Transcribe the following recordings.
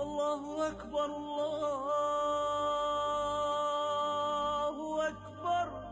الله أكبر الله أكبر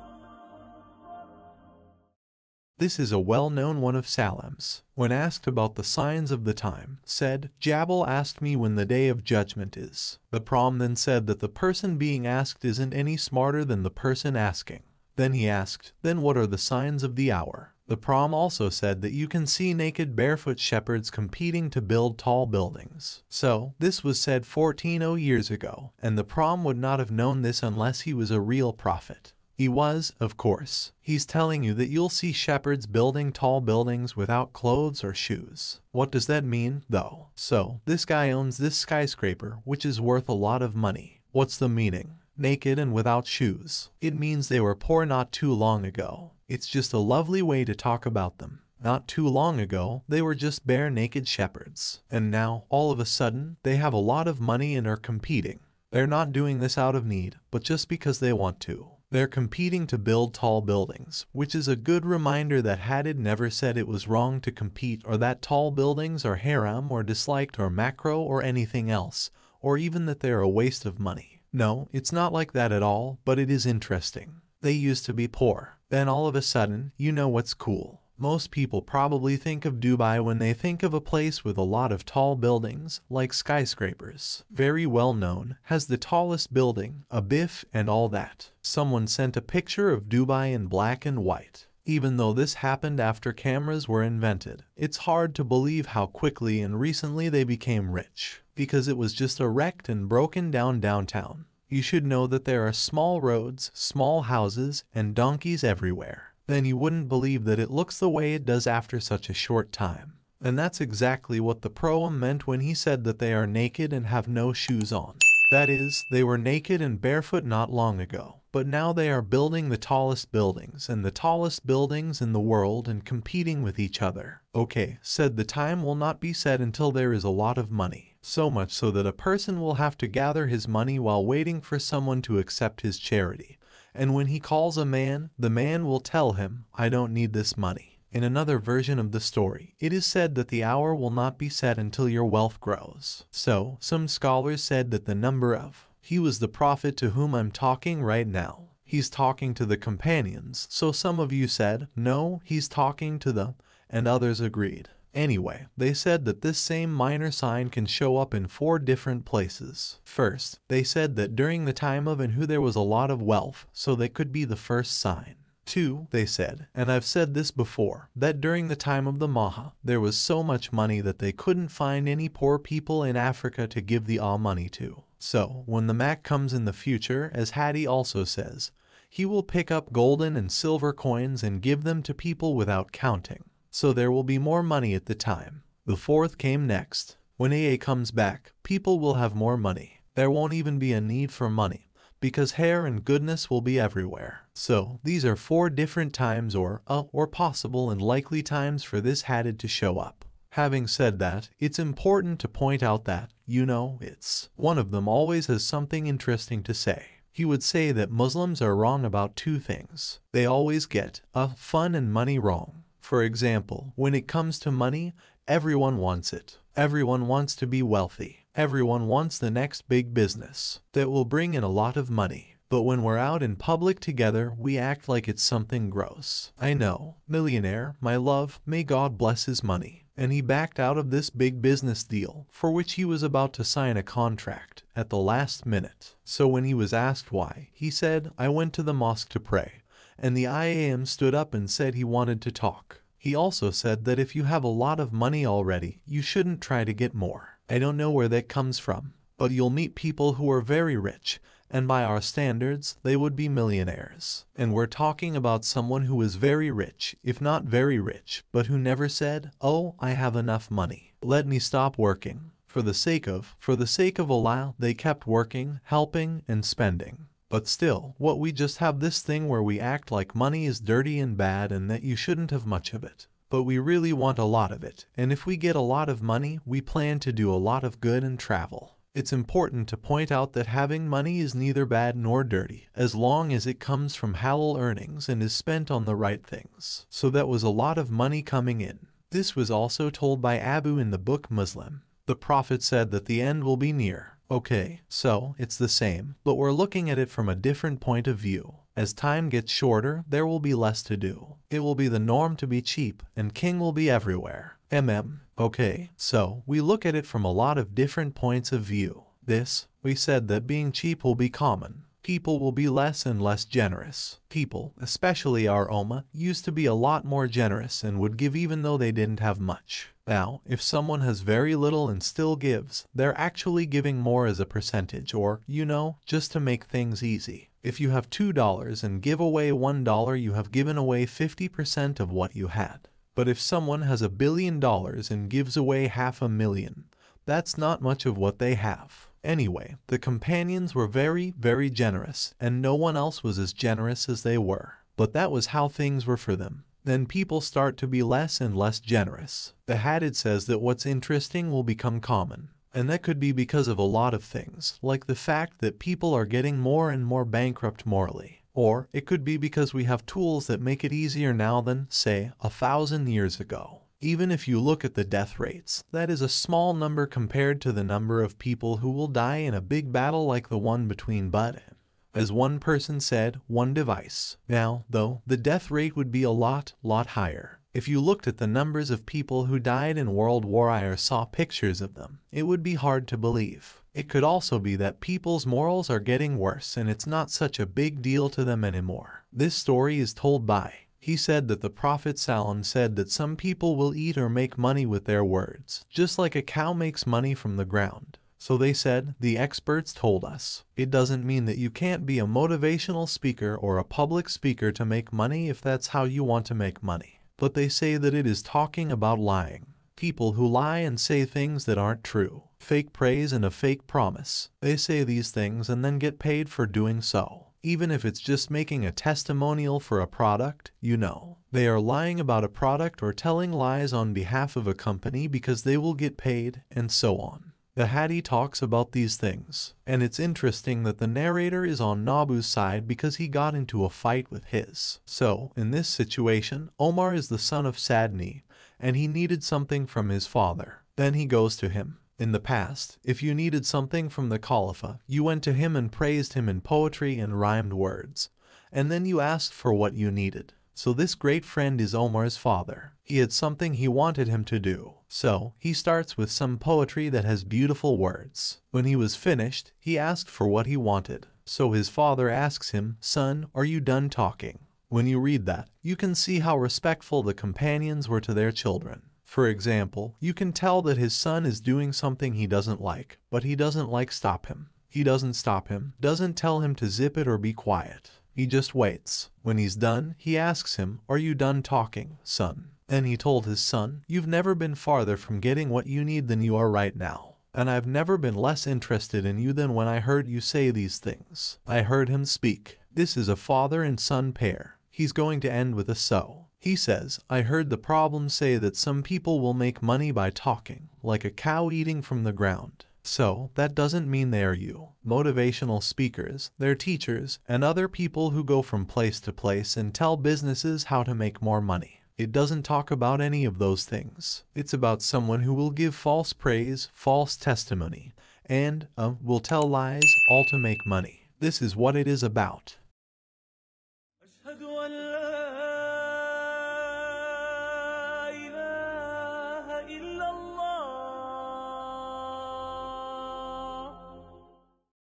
This is a well-known one of Salam's. When asked about the signs of the time, said, Jabal asked me when the day of judgment is. The prom then said that the person being asked isn't any smarter than the person asking. Then he asked, then what are the signs of the hour? The prom also said that you can see naked barefoot shepherds competing to build tall buildings. So, this was said 14 years ago, and the prom would not have known this unless he was a real prophet. He was, of course. He's telling you that you'll see shepherds building tall buildings without clothes or shoes. What does that mean, though? So, this guy owns this skyscraper, which is worth a lot of money. What's the meaning? Naked and without shoes. It means they were poor not too long ago. It's just a lovely way to talk about them. Not too long ago, they were just bare naked shepherds. And now, all of a sudden, they have a lot of money and are competing. They're not doing this out of need, but just because they want to. They're competing to build tall buildings, which is a good reminder that Hadith never said it was wrong to compete or that tall buildings are haram or disliked or makruh or anything else, or even that they're a waste of money. No, it's not like that at all, but it is interesting. They used to be poor. Then all of a sudden, you know what's cool. Most people probably think of Dubai when they think of a place with a lot of tall buildings, like skyscrapers. Very well known, has the tallest building, a biff and all that. Someone sent a picture of Dubai in black and white. Even though this happened after cameras were invented, it's hard to believe how quickly and recently they became rich, because it was just a wrecked and broken down downtown. You should know that there are small roads, small houses, and donkeys everywhere then you wouldn't believe that it looks the way it does after such a short time. And that's exactly what the proem meant when he said that they are naked and have no shoes on. That is, they were naked and barefoot not long ago, but now they are building the tallest buildings and the tallest buildings in the world and competing with each other. Okay, said the time will not be set until there is a lot of money, so much so that a person will have to gather his money while waiting for someone to accept his charity. And when he calls a man, the man will tell him, I don't need this money. In another version of the story, it is said that the hour will not be set until your wealth grows. So, some scholars said that the number of he was the prophet to whom I'm talking right now. He's talking to the companions, so some of you said, no, he's talking to them, and others agreed. Anyway, they said that this same minor sign can show up in four different places. First, they said that during the time of Anhu there was a lot of wealth, so they could be the first sign. Two, they said, and I've said this before, that during the time of the Maha, there was so much money that they couldn't find any poor people in Africa to give the all money to. So, when the Mahdi comes in the future, as Hadith also says, he will pick up golden and silver coins and give them to people without counting so there will be more money at the time. The fourth came next. When AA comes back, people will have more money. There won't even be a need for money, because hair and goodness will be everywhere. So, these are four different times or, uh, or possible and likely times for this Hadith to show up. Having said that, it's important to point out that, you know, it's one of them always has something interesting to say. He would say that Muslims are wrong about two things. They always get, uh, fun and money wrong. For example, when it comes to money, everyone wants it. Everyone wants to be wealthy. Everyone wants the next big business that will bring in a lot of money. But when we're out in public together, we act like it's something gross. I know, millionaire, my love, may God bless his money. And he backed out of this big business deal, for which he was about to sign a contract, at the last minute. So when he was asked why, he said, I went to the mosque to pray. And the imam stood up and said he wanted to talk. He also said that if you have a lot of money already, you shouldn't try to get more. I don't know where that comes from, but you'll meet people who are very rich, and by our standards, they would be millionaires. And we're talking about someone who is very rich, if not very rich, but who never said, oh, I have enough money. Let me stop working. For the sake of, for the sake of Allah, they kept working, helping, and spending. But still, what we just have this thing where we act like money is dirty and bad and that you shouldn't have much of it. But we really want a lot of it, and if we get a lot of money, we plan to do a lot of good and travel. It's important to point out that having money is neither bad nor dirty, as long as it comes from halal earnings and is spent on the right things. So that was a lot of money coming in. This was also told by Abu in the book Muslim. The prophet said that the end will be near. Okay, so it's the same, but we're looking at it from a different point of view. As time gets shorter, there will be less to do. It will be the norm to be cheap, and king will be everywhere. MM. Okay, so we look at it from a lot of different points of view. This, we said that being cheap will be common. People will be less and less generous. People, especially our Ummah, used to be a lot more generous and would give even though they didn't have much. Now, if someone has very little and still gives, they're actually giving more as a percentage or, you know, just to make things easy. If you have $2 and give away $1, you have given away 50% of what you had. But if someone has a billion dollars and gives away half a million, that's not much of what they have. Anyway, the companions were very, very generous, and no one else was as generous as they were. But that was how things were for them. Then people start to be less and less generous. The Hadith says that what's interesting will become common. And that could be because of a lot of things, like the fact that people are getting more and more bankrupt morally. Or it could be because we have tools that make it easier now than, say, a thousand years ago. Even if you look at the death rates, that is a small number compared to the number of people who will die in a big battle like the one between Badr and, as one person said, one device. Now, though, the death rate would be a lot, lot higher. If you looked at the numbers of people who died in World War I or saw pictures of them, it would be hard to believe. It could also be that people's morals are getting worse and it's not such a big deal to them anymore. This story is told by he said that the Prophet Salam said that some people will eat or make money with their words, just like a cow makes money from the ground. So they said, the experts told us. It doesn't mean that you can't be a motivational speaker or a public speaker to make money if that's how you want to make money. But they say that it is talking about lying. People who lie and say things that aren't true. Fake praise and a fake promise. They say these things and then get paid for doing so. Even if it's just making a testimonial for a product, you know. They are lying about a product or telling lies on behalf of a company because they will get paid, and so on. The Hadith talks about these things, and it's interesting that the narrator is on Nabu's side because he got into a fight with his. So, in this situation, Omar is the son of Sadni, and he needed something from his father. Then he goes to him. In the past, if you needed something from the Khalifa, you went to him and praised him in poetry and rhymed words, and then you asked for what you needed. So this great friend is Omar's father. He had something he wanted him to do. So he starts with some poetry that has beautiful words. When he was finished, he asked for what he wanted. So his father asks him, Son, are you done talking? When you read that, you can see how respectful the companions were to their children. For example, you can tell that his son is doing something he doesn't like, but he doesn't like stop him. He doesn't stop him, doesn't tell him to zip it or be quiet. He just waits. When he's done, he asks him, Are you done talking, son? And he told his son, You've never been farther from getting what you need than you are right now. And I've never been less interested in you than when I heard you say these things. I heard him speak. This is a father and son pair. He's going to end with a so. He says, I heard the problem say that some people will make money by talking, like a cow eating from the ground. So, that doesn't mean they are you. Motivational speakers, their teachers, and other people who go from place to place and tell businesses how to make more money. It doesn't talk about any of those things. It's about someone who will give false praise, false testimony, and uh, will tell lies all to make money. This is what it is about.